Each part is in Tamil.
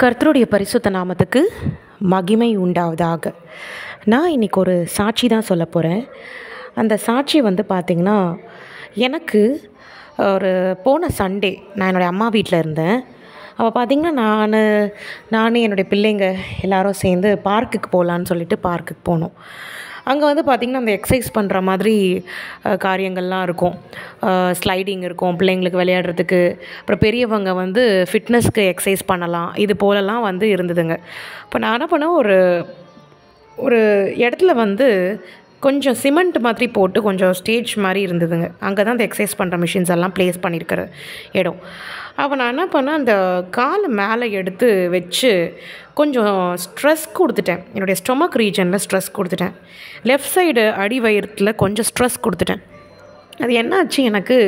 கர்த்தருடைய பரிசுத்த நாமத்துக்கு மகிமை உண்டாவதாக. நான் இன்றைக்கி ஒரு சாட்சி தான் சொல்ல போகிறேன் அந்த சாட்சி வந்து பார்த்திங்கன்னா எனக்கு ஒரு போன சண்டே நான் என்னுடைய அம்மா வீட்டில் இருந்தேன். அப்போ பார்த்திங்கன்னா நான் நான் என்னுடைய பிள்ளைங்க எல்லாரும் சேர்ந்து பார்க்குக்கு போகலான்னு சொல்லிட்டு பார்க்குக்கு போனோம். அங்கே வந்து பார்த்திங்கன்னா அந்த எக்ஸசைஸ் பண்ணுற மாதிரி காரியங்கள்லாம் இருக்கும். ஸ்லைடிங் இருக்கும் பிள்ளைங்களுக்கு விளையாடுறதுக்கு. அப்புறம் பெரியவங்க வந்து ஃபிட்னஸ்க்கு எக்ஸசைஸ் பண்ணலாம். இது போலலாம் வந்து இருந்ததுங்க. இப்போ நான் என்ன பண்ணேன் ஒரு ஒரு இடத்துல வந்து கொஞ்சம் சிமெண்ட் மாதிரி போட்டு கொஞ்சம் ஸ்டேஜ் மாதிரி இருந்ததுங்க. அங்கே தான் அந்த எக்ஸசைஸ் பண்ணுற மிஷின்ஸ் எல்லாம் ப்ளேஸ் பண்ணியிருக்கிற இடம். அப்போ நான் என்ன பண்ணேன் அந்த காலை மேலே எடுத்து வச்சு கொஞ்சம் ஸ்ட்ரெஸ் கொடுத்துட்டேன். என்னுடைய ஸ்டொமக் ரீஜனில் ஸ்ட்ரெஸ் கொடுத்துட்டேன். லெஃப்ட் சைடு அடி வயிறத்தில் கொஞ்சம் ஸ்ட்ரெஸ் கொடுத்துட்டேன். அது என்னாச்சு எனக்கு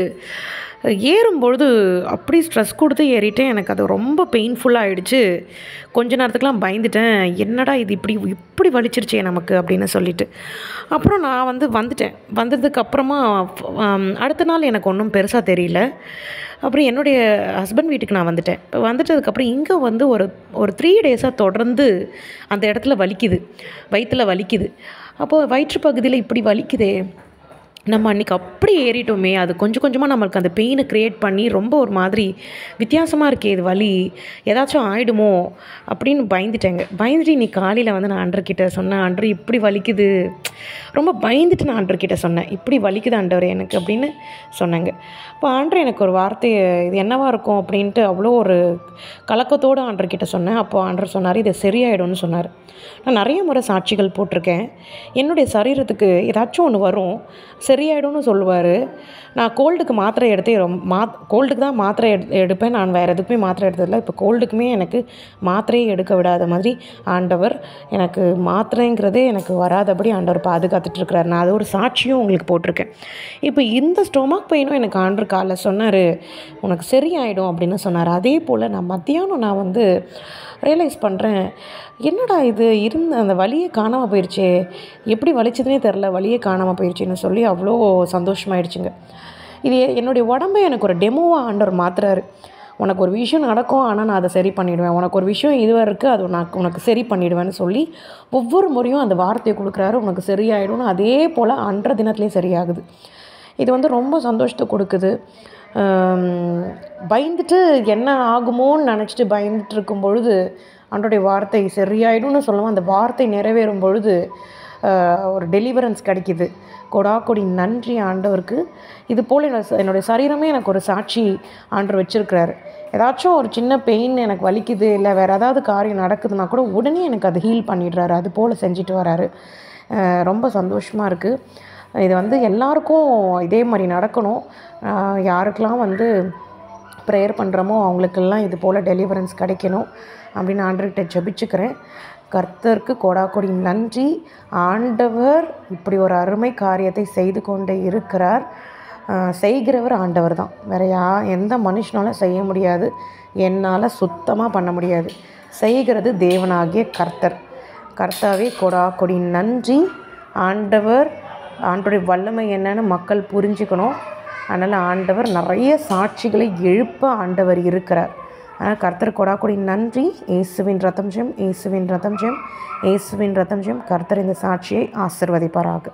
ஏறும்பொழுது அப்படி ஸ்ட்ரெஸ் கொடுத்து ஏறிட்டேன். எனக்கு அது ரொம்ப பெயின்ஃபுல்லாக ஆயிடுச்சு. கொஞ்ச நேரத்துக்குலாம் பயந்துட்டேன். என்னடா இது இப்படி இப்படி வலிச்சிருச்சே நமக்கு அப்படின்னு சொல்லிட்டு. அப்புறம் நான் வந்து வந்துட்டேன். வந்ததுக்கப்புறமா அடுத்த நாள் எனக்கு ஒன்றும் பெருசாக தெரியல. அப்புறம் என்னுடைய ஹஸ்பண்ட் வீட்டுக்கு நான் வந்துட்டேன். இப்போ வந்துட்டதுக்கப்புறம் இங்கே வந்து ஒரு ஒரு த்ரீ டேஸாக தொடர்ந்து அந்த இடத்துல வலிக்குது. வயிற்றில் வலிக்குது. அப்போது வயிற்று பகுதியில் இப்படி வலிக்குதே. நம்ம அன்றைக்கி அப்படி ஏறிட்டோமே அது கொஞ்சம் கொஞ்சமாக நம்மளுக்கு அந்த பெயினை க்ரியேட் பண்ணி ரொம்ப ஒரு மாதிரி வித்தியாசமாக இருக்கே இது வலி ஏதாச்சும் ஆயிடுமோ அப்படின்னு பயந்துட்டேங்க. பயந்துட்டு இன்னைக்கு காலையில் வந்து நான் அண்டர்கிட்ட சொன்னேன் அண்டர் இப்படி வலிக்குது ரொம்ப பயந்துட்டு நான் ஆண்டர்கிட்ட சொன்னேன். இப்படி வலிக்குது ஆண்டவர் எனக்கு அப்படின்னு சொன்னேங்க. இப்போ ஆண்டர் எனக்கு ஒரு வார்த்தையை இது என்னவாக இருக்கும் அப்படின்ட்டு அவ்வளோ ஒரு கலக்கத்தோடு ஆண்டர்கிட்ட சொன்னேன். அப்போது ஆண்டர் சொன்னார் இது சரியாயிடும்னு சொன்னார். நான் நிறைய முறை சாட்சிகள் போட்டிருக்கேன். என்னுடைய சரீரத்துக்கு ஏதாச்சும் ஒன்று வரும் சரியாயிடும்னு சொல்லுவார். நான் கோல்டுக்கு மாத்திரை எடுத்தே ரொம்ப மா கோல்டுக்கு தான் மாத்திரை எடு எடுப்பேன். நான் வேறு எதுக்குமே மாத்திரை எடுத்ததில்ல. இப்போ கோல்டுக்குமே எனக்கு மாத்திரையே எடுக்க விடாத மாதிரி ஆண்டவர் எனக்கு மாத்திரைங்கிறதே எனக்கு வராதபடி ஆண்டவர் பாதுகாத்துட்டு இருக்கிறாரு நான் அது ஒரு சாட்சியும் உங்களுக்கு போட்டிருக்கேன். இப்போ இந்த ஸ்டொமக் பெயினும் எனக்கு ஆண்டு காலைல சொன்னார் உனக்கு சரியாயிடும் அப்படின்னு சொன்னார். அதே போல் நான் மத்தியானம் நான் வந்து ரியலைஸ் பண்ணுறேன் என்னடா இது? இருந்த அந்த வழியே காணாமல் போயிடுச்சே எப்படி வலிச்சதுனே தெரில வலியே காணாமல் போயிடுச்சுன்னு சொல்லி அவ்வளோ சந்தோஷமாயிடுச்சுங்க. இது என்னுடைய உடம்பை எனக்கு ஒரு டெமோவாக ஆண்டவர் மாத்துறாரு. உனக்கு ஒரு விஷயம் நடக்கும் ஆனால் நான் அதை சரி பண்ணிவிடுவேன் உனக்கு ஒரு விஷயம் இதுவாக இருக்குது அது நான் உனக்கு சரி பண்ணிவிடுவேன்னு சொல்லி ஒவ்வொரு முறையும் அந்த வார்த்தையை கொடுக்குறாரு. உனக்கு சரியாயிடும்னு அதே போல் அன்ற தினத்துலேயே சரியாகுது. இது வந்து ரொம்ப சந்தோஷத்தை கொடுக்குது. பயந்துட்டு என்ன ஆகுமோன்னு நினச்சிட்டு பயந்துட்டு இருக்கும் பொழுது அன்றோடைய வார்த்தை சரியாயிடும்னு சொல்லுவோம். அந்த வார்த்தை நிறைவேறும் பொழுது ஒரு டெலிவரன்ஸ் கிடைக்கிது. கொடா கொடி நன்றி ஆண்டவருக்கு. இது போல் என்னோட என்னுடைய சரீரமே எனக்கு ஒரு சாட்சி ஆண்டவர் வச்சுருக்கிறாரு. ஏதாச்சும் ஒரு சின்ன பெயின் எனக்கு வலிக்குது இல்லை வேறு ஏதாவது காரியம் நடக்குதுன்னா கூட உடனே எனக்கு அது ஹீல் பண்ணிடுறாரு. அது போல் செஞ்சுட்டு வராரு. ரொம்ப சந்தோஷமாக இருக்குது இது வந்து எல்லாருக்கும் இதே மாதிரி நடக்கணும். யாருக்கெல்லாம் வந்து ப்ரேயர் பண்ணுறோமோ அவங்களுக்கெல்லாம் இது போல் டெலிவரன்ஸ் கிடைக்கணும் அப்படின்னு ஆண்டர்கிட்ட ஜபிச்சுக்கிறேன். கர்த்தருக்கு கொடாக்கொடி நன்றி. ஆண்டவர் இப்படி ஒரு அருமை காரியத்தை செய்து கொண்டே இருக்கிறார். செய்கிறவர் ஆண்டவர் தான். வேற யா எந்த மனுஷனாலும் செய்ய முடியாது. என்னால் சுத்தமாக பண்ண முடியாது. செய்கிறது தேவனாகிய கர்த்தர். கர்த்தாவே கொடா கொடி நன்றி. ஆண்டவர் ஆண்டோடைய வல்லமை என்னன்னு மக்கள் புரிஞ்சுக்கணும். அதனால் ஆண்டவர் நிறைய சாட்சிகளை எழுப்ப ஆண்டவர் இருக்கிறார். ஆனால் கர்த்தர் கொடாக்குடி நன்றி. இயேசுவின் ரத்தம் ஜெயம் இயேசுவின் ரத்தம் ஜெயம் இயேசுவின் ரத்தம் ஜெயம். கர்த்தர் இந்த சாட்சியை ஆசிர்வதிப்பாராக.